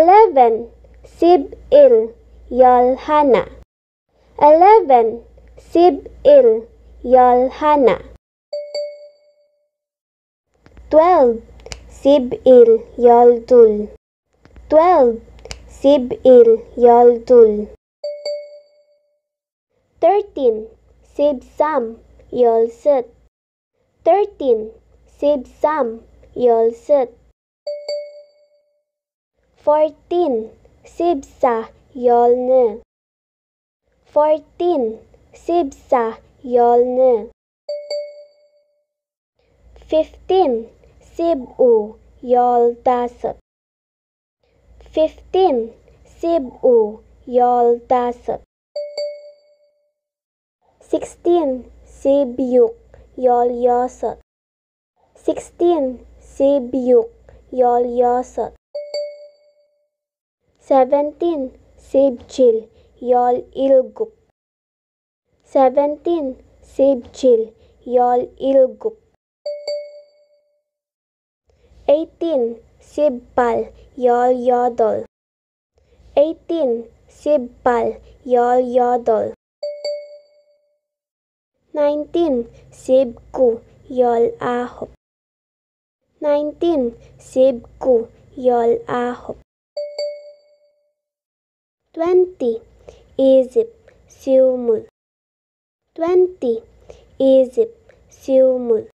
11. Sib il Yalhana 11. Sib il Yalhana 12. Sib il Yaldul 12. Sib il Yaldul 13. Sib Sam Yolsut 13. Sib Sam Yolsut 14. Sibsa yolne. 14. Sibsa yolne. 15. Sibu yoldasıt. 15. Sibu yoldasıt. 16. Sibyuk yolyosot. 16. Sibyuk yolyosot seventeen sibchil yol ilgup seventeen sibchil yol ilgup eighteen sibbal yol yodol. Eighteen sibbal yol yodol. Nineteen sibku yol ahop. Nineteen sibku yol ahop twenty Egypt siumul twenty Egypt siumul